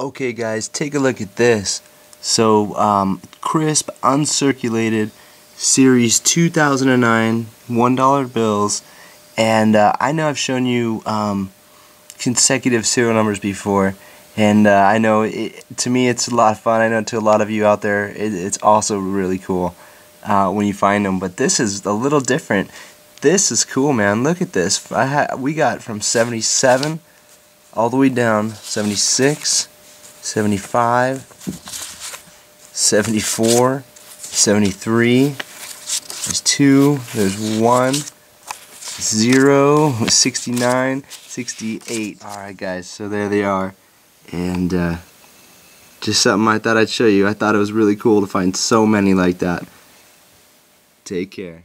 Okay guys, take a look at this. So, um, crisp, uncirculated, series 2009 $1 bills. And uh, I know I've shown you um, consecutive serial numbers before. And uh, I know, it, to me it's a lot of fun. I know to a lot of you out there, it, it's also really cool uh, when you find them. But this is a little different. This is cool, man. Look at this. We got from 77 all the way down 76 75, 74, 73, there's 2, there's 1, 0, 69, 68. Alright guys, so there they are. And uh, just something I thought I'd show you. I thought it was really cool to find so many like that. Take care.